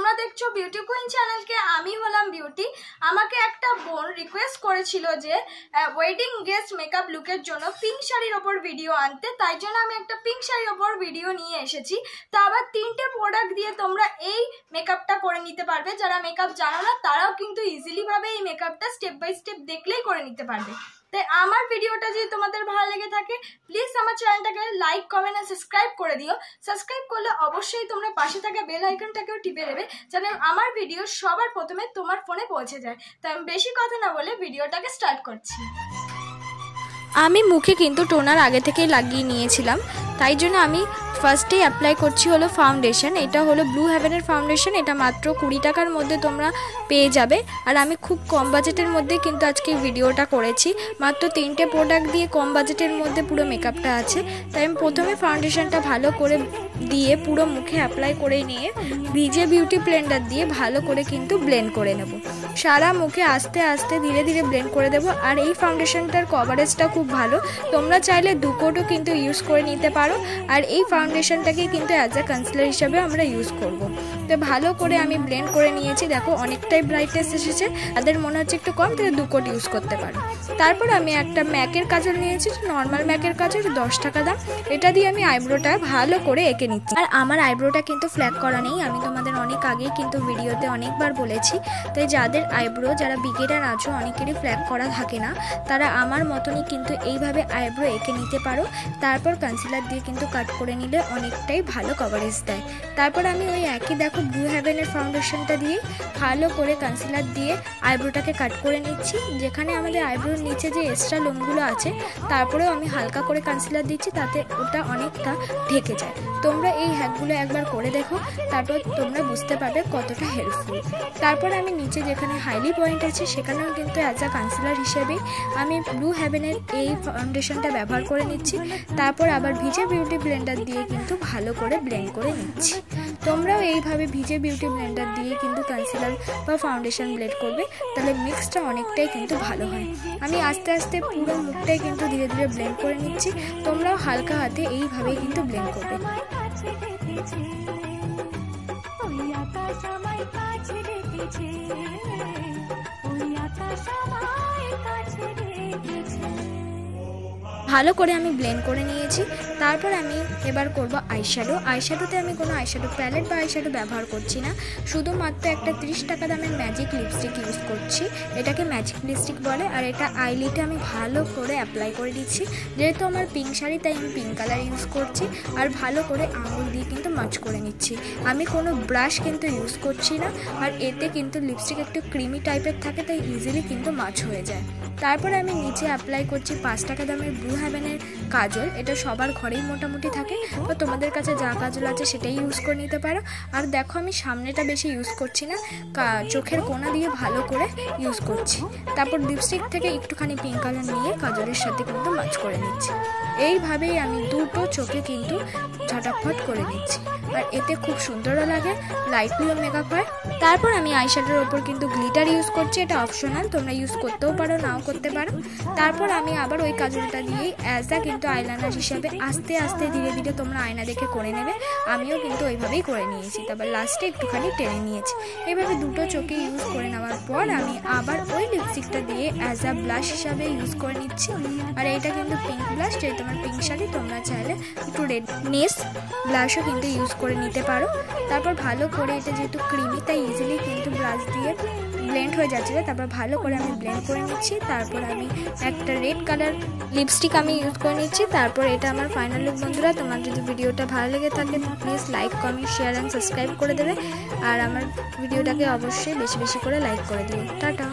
তোমরা দেখছ beauty queen চ্যানেলকে আমি হলাম বিউটি আমাকে একটা বোন রিকোয়েস্ট করেছিল যে ওয়েডিং গেস্ট মেকআপ লুকের জন্য পিঙ্ক শাড়ির ওপর ভিডিও আনতে। তাই জন্য আমি একটা পিঙ্ক শাড়ির ওপর ভিডিও নিয়ে এসেছি। তো আবার তিনটে প্রোডাক্ট দিয়ে তোমরা এই মেকআপটা করে নিতে পারবে। যারা মেকআপ জানো না, তারাও কিন্তু ইজিলিভাবে এই মেকআপটা স্টেপ বাই স্টেপ দেখলেই করে নিতে পারবে। তাই আমার ভিডিওটা যদি তোমাদের ভালো লেগে থাকে প্লিজ আমার চ্যানেলটাকে লাইক কমেন্ট আর সাবস্ক্রাইব করে দিও। সাবস্ক্রাইব করলে অবশ্যই তোমরা পাশে থাকা বেল আইকনটাকেও টিপে দেবে, যেন আমার ভিডিও সবার প্রথমে তোমার ফোনে পৌঁছে যায়। তাই আমি বেশি কথা না বলে ভিডিওটাকে স্টার্ট করছি। আমি মুখে কিন্তু টোনার আগে থেকেই লাগিয়ে নিয়েছিলাম, তাই জন্য আমি ফার্স্টেই অ্যাপ্লাই করছি হলো ফাউন্ডেশন এটা হলো ব্লু হ্যাভেনের ফাউন্ডেশন এটা মাত্র কুড়ি টাকার মধ্যে তোমরা পেয়ে যাবে। আর আমি খুব কম বাজেটের মধ্যে কিন্তু আজকে ভিডিওটা করেছি, মাত্র তিনটে প্রোডাক্ট দিয়ে কম বাজেটের মধ্যে পুরো মেকআপটা আছে। তাই আমি প্রথমে ফাউন্ডেশনটা ভালো করে দিয়ে পুরো মুখে অ্যাপ্লাই করে নিয়ে ভিজে বিউটি ব্লেন্ডার দিয়ে ভালো করে কিন্তু ব্লেন্ড করে নেব। সারা মুখে আস্তে আস্তে ধীরে ধীরে ব্লেন্ড করে দেবো। আর এই ফাউন্ডেশনটার কভারেজটা খুব ভালো। তোমরা চাইলে দু কোটও কিন্তু ইউজ করে নিতে পারো। আর এই ফাউন্ডেশনটাকে কিন্তু অ্যাজ আ কনসিলার হিসাবে আমরা ইউজ করব। তো ভালো করে আমি ব্লেন্ড করে নিয়েছি। দেখো, অনেকটাই ব্রাইটনেস এসেছে। তাদের মনে হচ্ছে একটু কম তাহলে দু কোট ইউজ করতে পারো। তারপর আমি একটা ম্যাকের কাজল নিয়েছি নর্মাল ম্যাকের কাজল, দশ টাকা দাম। এটা দিয়ে আমি আইব্রোটা ভালো করে এঁকে নিচ্ছি। আর আমার আইব্রোটা কিন্তু ফ্ল্যাগ করা নেই। আমি তোমাদের অনেক আগেই কিন্তু ভিডিওতে অনেকবার বলেছি। তাই যাদের আইব্রো, যারা বিগেটার আছো, অনেকেরই ফ্ল্যাগ করা থাকে না। তারা আমার মতনই কিন্তু এইভাবে আইব্রো এঁকে নিতে পারো। তারপর কনসিলার দিয়ে কিন্তু কাট করে নিলে অনেকটাই ভালো কভারেজ দেয়। তারপর আমি ওই একই দেখো ব্লু হ্যাভেনের ফাউন্ডেশনটা দিয়ে ভালো করে কনসিলার দিয়ে আইব্রোটাকে কাট করে নিচ্ছি। যেখানে আমাদের আইব্রোর নিচে যে এক্সট্রা লোমগুলো আছে, তারপরেও আমি হালকা করে কনসিলার দিচ্ছি তাতে ওটা অনেকটা ঢেকে যায়। তোমরা এই হ্যাকগুলো একবার করে দেখো, তারপর তোমরা বুঝতে পারবে কতটা হেল্পফুল তারপর আমি নিচে যেখানে হাইলি পয়েন্ট আছে সেখানেও কিন্তু অ্যাজ আ কনসিলার হিসেবে আমি ব্লু হ্যাভেনের এই ফাউন্ডেশনটা ব্যবহার করে নিচ্ছি। তারপর আবার ভিজে বিউটি ব্লেন্ডার দিয়ে কিন্তু ভালো করে ব্লেন্ড করে নিচ্ছি। তোমরাও এইভাবে ভিজে বিউটি ব্লেন্ডার দিয়ে কিন্তু কনসিলার বা ফাউন্ডেশন ব্লেন্ড করবে, তাহলে মিক্সটা অনেকটাই কিন্তু ভালো হয়। আমি আস্তে আস্তে পুরো মুখটাই কিন্তু ধীরে ধীরে ব্লেন্ড করে নিচ্ছি। তোমরাও হালকা হাতে এইভাবেই কিন্তু ব্লেন্ড করবে। ওই আকাশ আমায় কাছে রেখেছে ওই আকাশ আমায় কাছে রেখেছে। ভালো করে আমি ব্লেন্ড করে নিয়েছি। তারপর আমি এবার করব আইশ্যাডো আইশ্যাডোতে আমি কোনো আইশ্যাডো প্যালেট বা আইশ্যাডো ব্যবহার করছি না। শুধুমাত্র একটা ত্রিশ টাকা দামের ম্যাজিক লিপস্টিক ইউজ করছি। এটাকে ম্যাজিক লিপস্টিক বলে আর এটা আইলিটে আমি ভালো করে অ্যাপ্লাই করে দিচ্ছি। যেহেতু আমার পিঙ্ক শাড়ি, তাই আমি পিঙ্ক কালার ইউজ করছি। আর ভালো করে আঙুল দিয়ে কিন্তু মাছ করে নিচ্ছি। আমি কোনো ব্রাশ কিন্তু ইউজ করছি না। আর এতে কিন্তু লিপস্টিক একটু ক্রিমি টাইপের থাকে, তাই ইজিলি কিন্তু মাছ হয়ে যায়। তারপরে আমি নিচে অ্যাপ্লাই করছি পাঁচ টাকা দামের ব্লু হ্যাভেনের কাজল, এটা সবার ঘরেই মোটামুটি থাকে, বা তোমাদের কাছে যা কাজল আছে সেটাই ইউজ করে নিতে পারো। আর দেখো, আমি সামনেটা বেশি ইউজ করছি না চোখের কোনা দিয়ে ভালো করে ইউজ করছি। তারপর লিপস্টিক থেকে একটুখানি পিঙ্ক কালার নিয়ে কাজলের সাথে কিন্তু মাছ করে নিচ্ছি। এইভাবেই আমি দুটো চোখে কিন্তু ঝটাফট করে নিচ্ছি। আর এতে খুব সুন্দরও লাগে লাইট লাইটলিও মেকআপ হয় তারপর আমি আইশ্যাডোর ওপর কিন্তু গ্লিটার ইউজ করছি, এটা অপশনাল তোমরা ইউজ করতেও পারো, নাও করতে পারো। তারপর আমি আবার ওই কাজলটা দিয়েই অ্যাজ আ কিন্তু আইলাইনার হিসাবে আস্তে আস্তে ধীরে ধীরে তোমরা আয়না দেখে করে নেবে, আমিও কিন্তু ওইভাবেই করে নিয়েছি। তারপর লাস্টে একটুখানি টেনে নিয়েছি। এইভাবে দুটো চোখে ইউজ করে নেওয়ার পর আমি আবার ওই লিপস্টিকটা দিয়ে অ্যাজ আ ব্লাশ হিসাবে ইউজ করে নিচ্ছি। আর এইটা কিন্তু পিঙ্ক ব্লাশ যেহেতু তোমার পিঙ্ক শাড়ি, তোমরা চাইলে একটু রেড নেস ব্লাশও কিন্তু ইউজ করে নিতে পারো। তারপর ভালো করে এটা যেহেতু ক্রিমি তাই ইজিলি কিন্তু ব্লাশ দিয়ে ব্লেন্ড হয়ে যাচ্ছিল তারপর ভালো করে আমি ব্লেন্ড করে নিচ্ছি। তারপর আমি একটা রেড কালার লিপস্টিক আমি ইউজ করে নিচ্ছি। তারপর এটা আমার ফাইনাল লুক বন্ধুরা। তোমার যদি ভিডিওটা ভালো লেগে থাকে please like comment share and subscribe করে দেবে। আর আমার ভিডিওটাকে অবশ্যই বেশি বেশি করে লাইক করে দিও। টাটা।